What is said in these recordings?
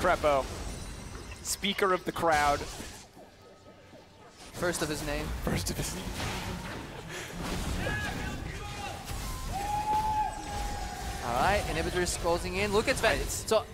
Crepo. Speaker of the crowd. First of his name. First of his name. All right, inhibitors closing in. Look at Sven. So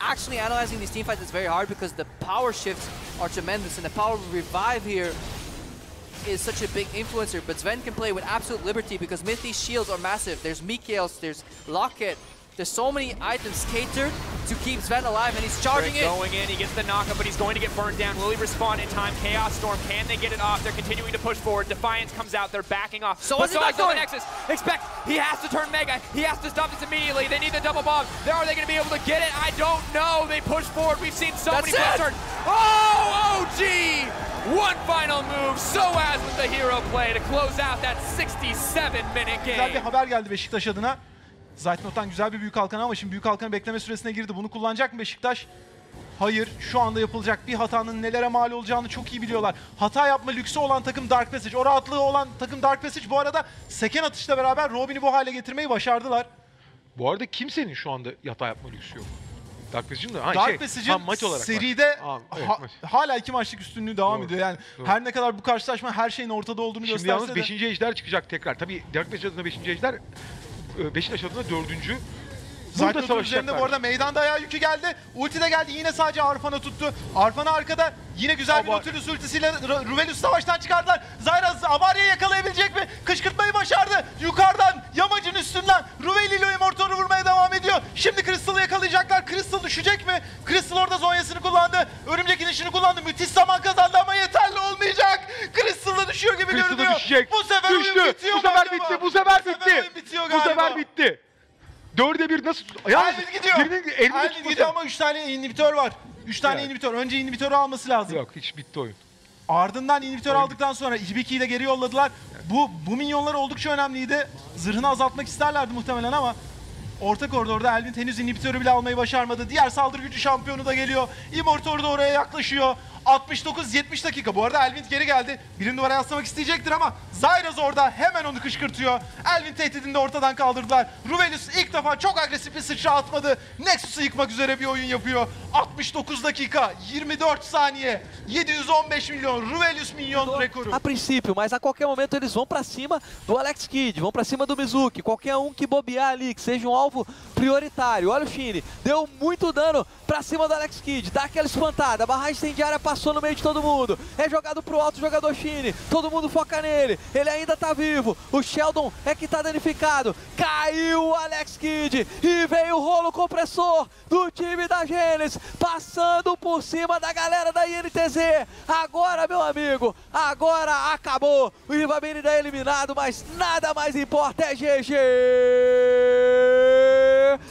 actually analyzing these team fights is very hard because the power shifts are tremendous and the power revive here is such a big influencer, but Sven can play with absolute liberty because Mithy's shields are massive. There's Mikael's, there's Locket, there's so many items catered to keep Sven alive, and he's charging Trick it. going in, he gets the knockup, but he's going to get burned down. Will he respond in time? Chaos Storm, can they get it off? They're continuing to push forward. Defiance comes out, they're backing off. So but is not so the going? Nexus. Expect, he has to turn Mega. He has to stop this immediately. They need the double bomb. There, are they going to be able to get it? I don't know. They push forward. We've seen so That's many it. plays turn. Oh, OG! One final move. So as with the hero play to close out that 67-minute game. Güzel bir game. haber geldi Beşiktaş adına. Zaytnot'tan güzel bir büyük halkan ama şimdi büyük halkanın bekleme süresine girdi. Bunu kullanacak mı Beşiktaş? Hayır. Şu anda yapılacak bir hatanın nelere mal olacağını çok iyi biliyorlar. Hata yapma lüksü olan takım Dark Passage. O rahatlığı olan takım Dark Passage bu arada seken atışla beraber Robin'i bu hale getirmeyi başardılar. Bu arada kimsenin şu anda yatağa yapma lüksü yok. Dark Passage'ın da ha, Dark şey, Passage'in ha, maç olarak seride Aa, evet, ha- maç. hala iki maçlık üstünlüğü devam Doğru, ediyor. Yani doğru. her ne kadar bu karşılaşma her şeyin ortada olduğunu Şimdi gösterse yalnız de 5. ejder çıkacak tekrar. Tabii Dark Passage adına 5. ejder, Beşiktaş adına 4. Burada Zaytnot'un üzerinde bu arada meydanda ayağı yükü geldi. Ulti de geldi yine sadece Arfan'a tuttu. Arfan'a arkada yine güzel bir Ama- Nautilus ultisiyle Ru- Ruvelius savaştan çıkardılar. Zyra Avaria'yı yakalayabilecek mi? Kışkırtmayı başardı. Yukarıdan yamacın üstünden Ruveli ile Immortal'u vurmaya devam ediyor. Şimdi Crystal'ı yakalayacaklar. Crystal düşecek mi? Crystal orada zonyasını kullandı. Örümcek inişini kullandı. Müthiş zaman kazandı ama yeterli olmayacak. Crystal da düşüyor gibi Crystal da görünüyor. düşecek. Bu sefer Düştü. bitiyor Bu sefer bitti. Bu sefer bitti. oyun bitiyor Bu galiba. sefer bitti. Dörde bir nasıl? Yalnız Elvin gidiyor. birinin elini tutması- gidiyor ama 3 tane inhibitör var. 3 tane Yani. inhibitör. Önce inhibitörü alması lazım. Yok hiç bitti oyun. Ardından inhibitör aldıktan sonra Hibiki'yi de geri yolladılar. Bu bu minyonlar oldukça önemliydi. Zırhını azaltmak isterlerdi muhtemelen ama orta koridorda Elvin henüz inhibitörü bile almayı başarmadı. Diğer saldırı gücü şampiyonu da geliyor. Immortor da oraya yaklaşıyor. 69-70 dakika. Bu arada Elvin geri geldi. Birini duvara yaslamak isteyecektir ama Zyraz orada hemen onu kışkırtıyor. Elvin tehdidini de ortadan kaldırdılar. Ruvelius ilk defa çok agresif bir sıçra atmadı. Nexus'u yıkmak üzere bir oyun yapıyor. 69 dakika, 24 saniye, 715 milyon Ruvelius milyon rekoru. a princípio, mas a qualquer momento eles vão pra cima do Alex Kidd, vão pra cima do Mizuki, qualquer um que bobear ali, que seja um alvo prioritário. Olha o Shine, deu muito dano pra cima do Alex Kidd, dá aquela espantada, a barragem incendiária passou no meio de todo mundo, é jogado pro alto o jogador Shine, todo mundo foca nele, ele ainda tá vivo, o Sheldon é que tá danificado, caiu o Alex Kidd e veio o rolo compressor do time da Gênesis, passando por cima da galera da INTZ. Agora, meu amigo, agora acabou. O Ivabini é eliminado, mas nada mais importa, é GG!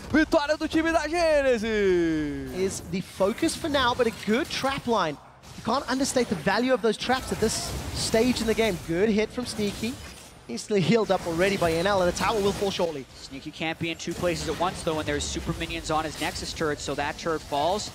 Vitória do time da Gênesis! is the focus for now, but a good trap line. You can't understate the value of those traps at this stage in the game. Good hit from Sneaky. Instantly healed up already by NL, and the tower will fall shortly. Sneaky can't be in two places at once, though, and there's super minions on his Nexus turret, so that turret falls,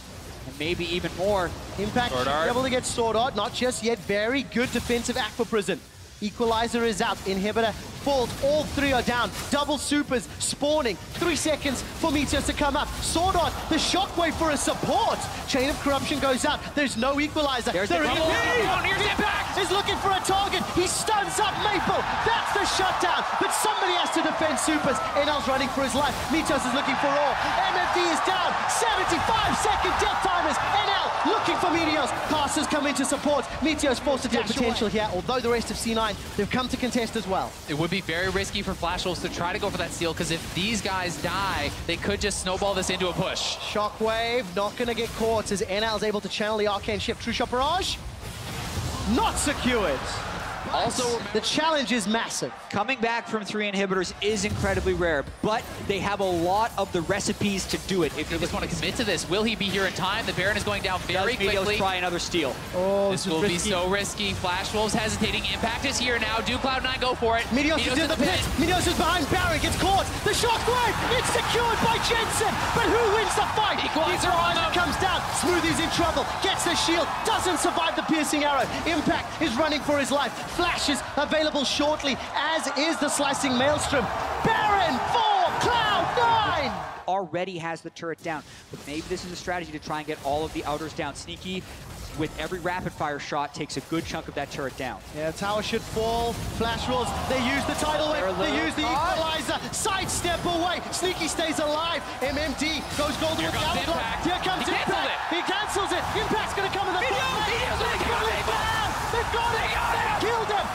and maybe even more. Impact should Art. be able to get Sword Art, not just yet. Very good defensive act for Prison. Equalizer is out, Inhibitor falls, all three are down. Double supers spawning, three seconds for Meteos to come up. Sword Art, the shockwave for a support. Chain of Corruption goes out, there's no Equalizer. There's the There is- double. Oh, here's Impact! is looking for a target. He stuns up Maple. That's the shutdown. But somebody has to defend Supers. NL's running for his life. Meteos is looking for all. MFD is down. 75 second death timers. NL looking for Meteos. Casters come in to support. Meteos forced to take potential here, although the rest of C9, they've come to contest as well. It would be very risky for Flash Wolves to try to go for that steal because if these guys die, they could just snowball this into a push. Shockwave not going to get caught as NL is able to channel the Arcane Shift. True Shot Barrage. Not secured. Also, The challenge is massive. coming back from three inhibitors is incredibly rare, but they have a lot of the recipes to do it. If You just want to commit to this. Will he be here in time? The Baron is going down very Does quickly. try another steal. Oh, This will be so risky. Flash Wolves hesitating. Impact is here now. Do Cloud9 go for it. Meteos is in the pit. Meteos is behind Baron, gets caught. The shockwave, it's secured by Jensen. But who wins the fight? Equalizer on Equalizer them. comes down. Smoothie's in trouble. Gets the shield. Doesn't survive the piercing arrow. Impact is running for his life. Flash is available shortly, as is the slicing maelstrom. Baron for Cloud9. already has the turret down. But maybe this is a strategy to try and get all of the outers down. Sneaky, with every rapid fire shot, takes a good chunk of that turret down. Yeah, tower should fall. Flash rolls. They use the tidal wave. They use the equalizer. Sidestep away. Sneaky stays alive. MMD goes golden Here with the comes outlaw. Here comes He cancels Impact. it. He cancels it. Impact's gonna come in the front. Videos, videos, They've they got got it. it. They've got it. They've killed him.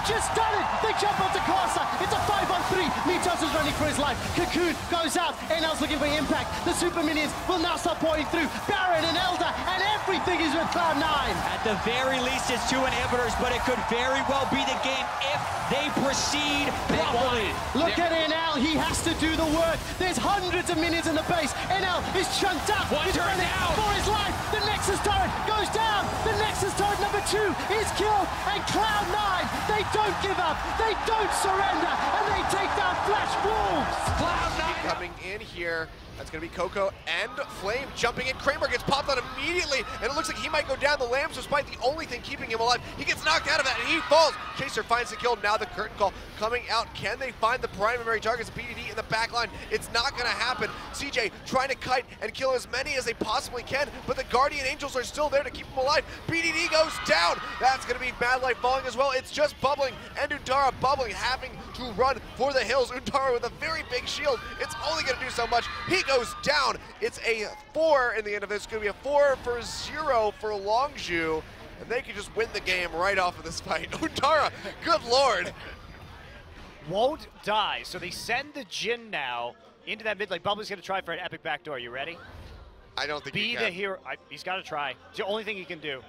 That's it. May have just done it. They jump onto Karsa. It's a five on three. Meteos is running for his life. Cocoon goes out. NL's looking for impact. The super minions will now start pouring through. Baron and Elder and everything is with Cloud9. At the very least, it's two inhibitors, but it could very well be the game if they proceed properly. Look at NL, he has to do the work. There's hundreds of minions in the base. NL is chunked up. One He's running down. for his life. The Nexus turret goes down. The Nexus turret number two is killed. And Cloud9, they don't give up. They don't surrender. And they take down Flash Wolves. Cloud9 coming in here. That's going to be Coco and Flame jumping in. Kramer gets popped out immediately, and it looks like he might go down. The Lambs, despite the only thing keeping him alive, he gets knocked out of that, and he falls. Chaser finds the kill. Now the curtain call coming out. Can they find the primary targets? In the back line. It's not going to happen. CJ trying to kite and kill as many as they possibly can, but the Guardian Angels are still there to keep him alive. BDD goes down. That's going to be MadLife falling as well. It's just bubbling, and Untara bubbling, having to run for the hills. Untara with a very big shield. It's only going to do so much. He goes down. It's a four in the end of this. It's going to be a four for zero for Longzhu. And they can just win the game right off of this fight. Untara, good lord. Won't die. So they send the Jhin now into that mid lane. Bubbly's going to try for an epic backdoor. You ready? I don't think Be he the hero. I, he's got to try. It's the only thing he can do.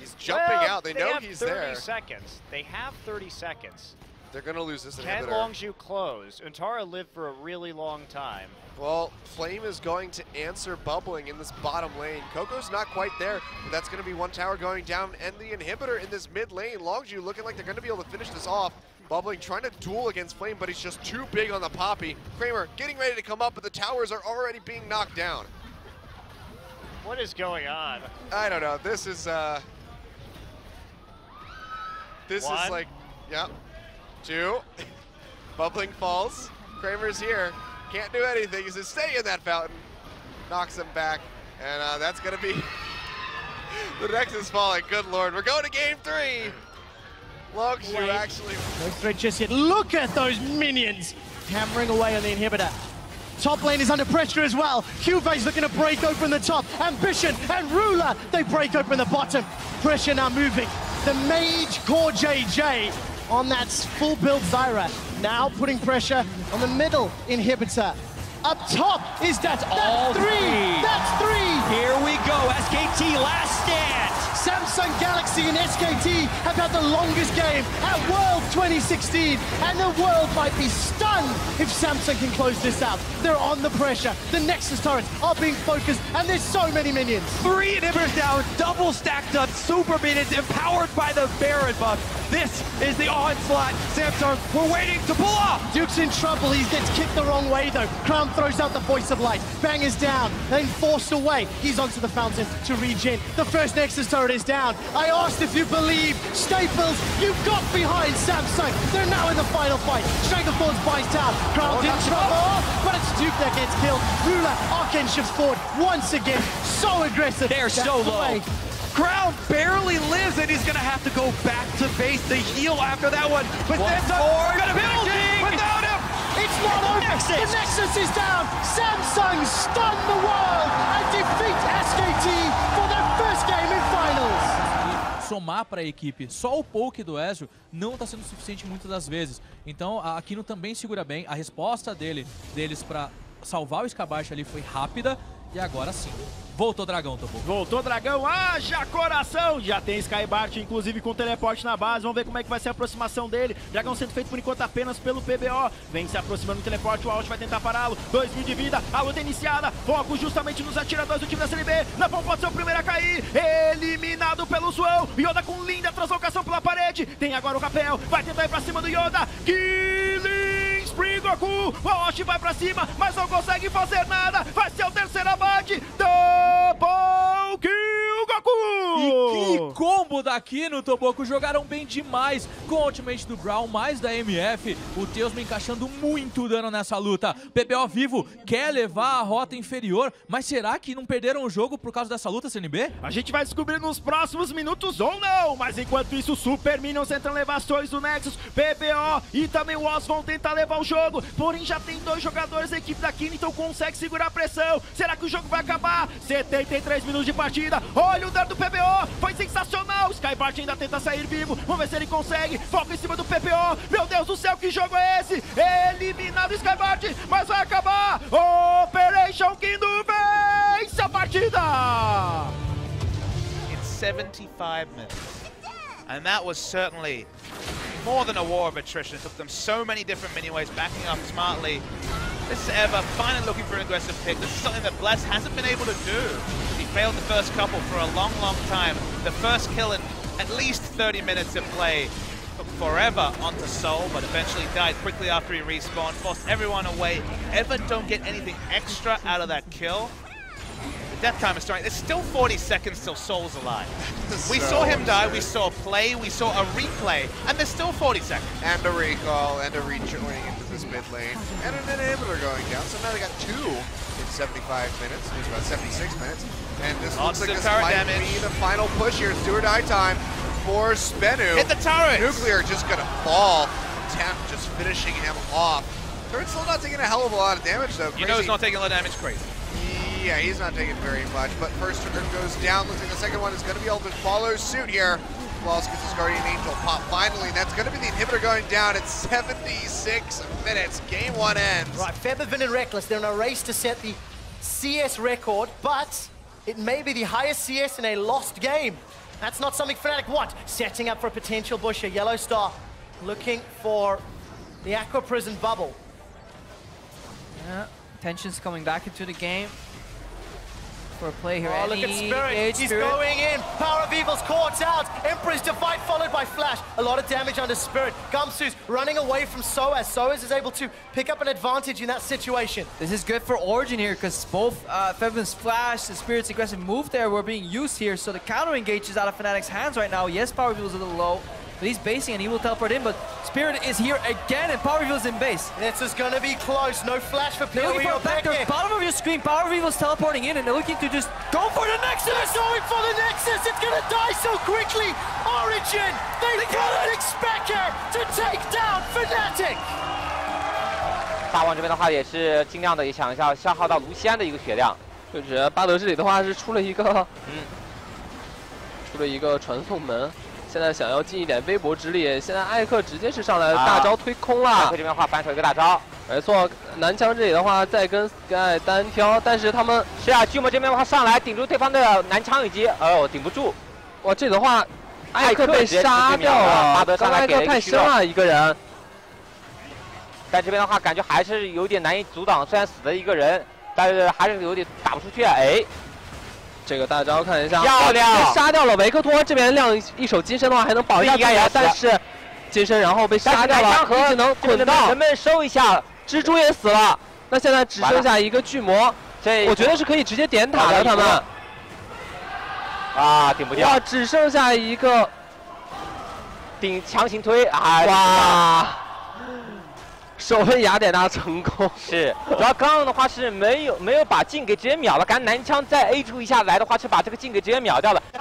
He's jumping Well, out. They, know have he's 30 there. seconds. They have 30 seconds. They're going to lose this Can inhibitor. Longzhu close? Untara lived for a really long time. Well, Flame is going to answer bubbling in this bottom lane. Coco's not quite there, but that's going to be one tower going down, and the inhibitor in this mid lane. Longzhu looking like they're going to be able to finish this off. Bubbling trying to duel against Flame, but he's just too big on the Poppy. Kramer getting ready to come up, but the towers are already being knocked down. What is going on? I don't know. This is, uh... This One. is like, yep. Two. Bubbling falls. Kramer's here. Can't do anything. He says, stay in that fountain. Knocks him back. And uh, that's going to be the Nexus falling. Good lord. We're going to game three. Wait. actually. No threat just yet. Look at those minions hammering away on the inhibitor. Top lane is under pressure as well. Huve's looking to break open the top. Ambition and Ruler, they break open the bottom. Pressure now moving. The Mage Core JJ on that full build Zyra. Now putting pressure on the middle inhibitor. Up top is that. That's All three. three. That's three. Here we go, SKT last stand. Samsung Galaxy and SKT have had the longest game at World 2016, and the world might be stunned if Samsung can close this out. They're on the pressure. The Nexus turrets are being focused, and there's so many minions. Three inhibitors down, double stacked up, super minions empowered by the Baron buff. This is the onslaught. Samsung, we're waiting to pull off. Duke's in trouble. He gets kicked the wrong way, though. Crown throws out the voice of light. Bang is down, then forced away. He's onto the fountain to regen. The first Nexus turret is down. I asked if you believe. Staples, you got behind Samsung. They're now in the final fight. Stranglethorns buys down. Crown's in trouble, but it's Duke that gets killed. Ruler, Arcane shifts forward once again. So aggressive. They're That's so low. Crown barely lives, and he's gonna have to go back to base the heal after that one. But One gonna build building. without him. It's not over. Nexus. The Nexus is down. Samsung stun the world and defeat SKT for their first game in finals. somar para a equipe. Só o poke do Ezio não está sendo suficiente muitas das vezes. Então a Aquino também segura bem. A resposta dele, deles para salvar o Scabash ali foi rápida. E agora sim. Voltou Dragão, Topo. Voltou Dragão, haja coração! Já tem Skybart, inclusive com teleporte na base. Vamos ver como é que vai ser a aproximação dele. Dragão sendo feito por enquanto apenas pelo PBO. Vem se aproximando do teleporte, o Alt vai tentar pará-lo. 2 mil de vida, a luta iniciada. Foco justamente nos atiradores do time da CLB. Napão pode ser o primeiro a cair. Eliminado pelo João. Yoda com linda translocação pela parede. Tem agora o Capel, vai tentar ir pra cima do Yoda. Killing O Alt vai pra cima, mas não consegue fazer nada. Vai ser o terceiro abate. Double Kill Toboco! E que combo daqui no Toboco, jogaram bem demais com o ultimate do Brown, mais da MF. O Teusman encaixando muito dano nessa luta. PBO vivo quer levar a rota inferior, mas será que não perderam o jogo por causa dessa luta, CNB? A gente vai descobrir nos próximos minutos ou não, mas enquanto isso, o Super Minions as torres do Nexus, PBO e também o Oz vão tentar levar o jogo, porém já tem dois jogadores da equipe da Kine, então consegue segurar a pressão. Será que o jogo vai acabar? 73 minutos de partida, olha o dano do PBO, foi sensacional, Skybart ainda tenta sair vivo, vamos ver se ele consegue, foca em cima do PBO, meu Deus do céu, que jogo é esse? Eliminado Skybart, mas vai acabar, Operation Kingdom vence a partida! in 75 minutes. And that was certainly more than a war of attrition. It took them so many different mini ways, backing up smartly. This is Eva finally looking for an aggressive pick. This is something that Bless hasn't been able to do. Failed the first couple for a long, long time. The first kill in at least 30 minutes of play forever onto Soul, but eventually died quickly after he respawned, forced everyone away. Eva don't get anything extra out of that kill. The death time is starting. There's still 40 seconds till Soul's alive. We So saw him die, we saw a play, we saw a replay, and there's still 40 seconds. And a recall, and a rejoining into this mid lane, and an inhibitor going down. So now they got two 75 minutes, which is about 76 minutes. And this Lots looks like of this turret might damage. be the final push here. It's do or die time for Spenu. Hit the turret! Nuclear just gonna fall. Temp just finishing him off. Turret's still not taking a hell of a lot of damage though. You know he's not taking a lot of damage, crazy. Yeah, he's not taking very much, but first turret goes down. Looks like the second one is going to be able to follow suit here. Wallace gets his Guardian Angel pop finally, and that's going to be the inhibitor going down at 76 minutes. Game one ends. Right, Febiven and Reckless, they're in a race to set the CS record, but it may be the highest CS in a lost game. That's not something Fnatic want. Setting up for a potential bush. Yellow Star looking for the Aqua Prison bubble. Yeah, tensions coming back into the game. For a play here. Oh, look at Spirit. He's Spirit. going in. Power of Evil's caught out. Emperor's Divide followed by Flash. A lot of damage under Spirit. Gamsu's running away from Soaz. Soaz is able to pick up an advantage in that situation. This is good for Origin here because both uh, Febiven's flash, and Spirit's aggressive move there were being used here. So the counter engage is out of Fnatic's hands right now. Yes, Power of Evil is a little low, but he's basing and he will teleport in, but Spirit is here again and Power of Evil is in base. This is gonna be close. No flash for They're looking for back there. Bottom of your screen, Power of Evil's teleporting in and they're looking to just go for the Nexus! They're going for the Nexus! It's gonna die so quickly! Origin! They, they got an X-Backer to take down Fnatic! 大王这边的话也是尽量的也想一下消耗到卢锡安的一个血量，就是巴德这里的话是出了一个，嗯，出了一个传送门，现在想要尽一点微薄之力，现在艾克直接是上来大招推空了。艾克这边的话反手一个大招，没错，南枪这里的话在跟 Sky 单挑，但是他们是啊，巨魔这边的话上来顶住对方的南枪以及，哦，顶不住。哇，这里的话，艾克被杀掉了艾克太深了一个人。但这边的话感觉还是有点难以阻挡，虽然死了一个人，但是还是有点打不出去啊。哎，这个大招看一下，杀掉了维克托。这边亮一手金身的话还能保一下但是金身然后被杀掉了，一技能捆到，能不能收一下？蜘蛛也死了。那现在只剩下一个巨魔，这我觉得是可以直接点塔的他们。啊，顶不掉哇，，只剩下一个顶强行推啊！哇，首位雅典娜成功。是，主要刚刚的话是没有没有把镜给直接秒了，刚南枪再 A 出一下来的话，是把这个镜给直接秒掉了。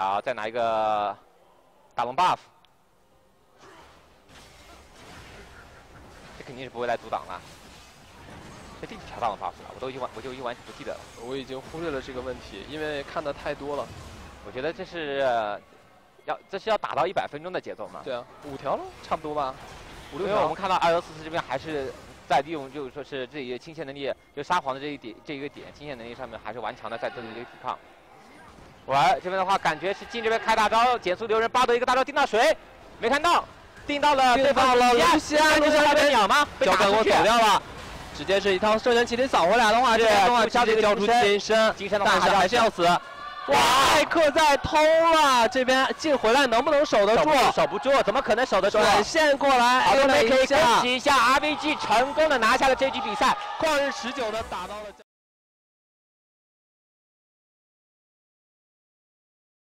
好，再拿一个大龙 buff，这肯定是不会来阻挡了。这第几条大龙 buff 了？我都已经完，我就已经完全不记得了。我已经忽略了这个问题，因为看的太多了。我觉得这是呃要这是要打到一百分钟的节奏吗？对啊，五条了，差不多吧，五六因为我。们看到二幺四四这边还是在利用，就是说是这一个清线能力，就沙皇的这一点这一个点清线能力上面还是顽强的在这里抵抗。玩这边的话，感觉是进这边开大招，减速留人，巴德一个大招定到谁，没看到，定到了对方了卢卢锡安锡安，这是他的鸟吗？被交给我打出去走掉了。直接是一套圣人麒麟扫回来的话，这边的话直接交出金身，但是还是要死。哇，艾克在偷了，这边进回来能不能守得住？守不住，怎么可能守得住？闪现过来好的，我们可以一下恭喜一下，R V G 成功的拿下了这局比赛。旷日持久的打到了。